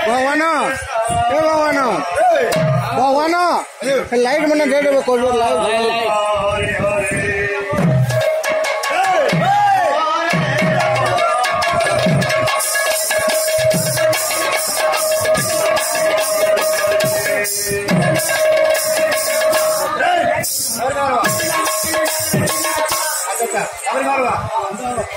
ભગવાન ભગવાન લાઈટ મને દે લાઈટ America. America.